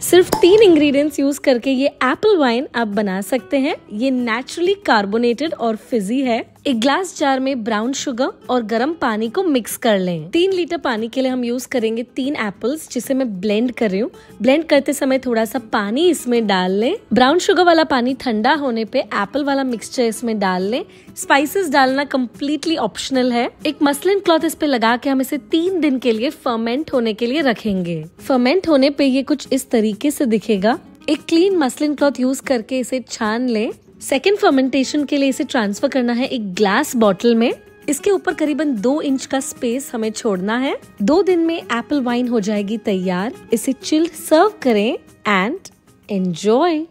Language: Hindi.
सिर्फ़ तीन इंग्रेडिएंट्स यूज़ करके ये एप्पल वाइन आप बना सकते हैं। ये नेचुरली कार्बोनेटेड और फिजी है। एक ग्लास जार में ब्राउन शुगर और गर्म पानी को मिक्स कर लें। तीन लीटर पानी के लिए हम यूज़ करेंगे तीन एप्पल्स जिसे मैं ब्लेंड कर रही हूँ। ब्लेंड करते समय थोड़ा सा पानी इसमें डाल लें। ब्राउन शुगर वाला पानी ठंडा होने पे एप्पल वाला मिक्सचर इसमें डाल लें। स्पाइसेस डालना कम्प्लीटली ऑप्शनल है। एक मसलिन क्लॉथ इस पे लगा के हम इसे तीन दिन के लिए फर्मेंट होने के लिए रखेंगे। फर्मेंट होने पे ये कुछ इस तरीके से दिखेगा। एक क्लीन मसलिन क्लॉथ यूज़ करके इसे छान लें। सेकेंड फर्मेंटेशन के लिए इसे ट्रांसफ़र करना है एक ग्लास बॉटल में। इसके ऊपर करीबन दो इंच का स्पेस हमें छोड़ना है। दो दिन में एप्पल वाइन हो जाएगी तैयार। इसे चिल्ड सर्व करें एंड एंजॉय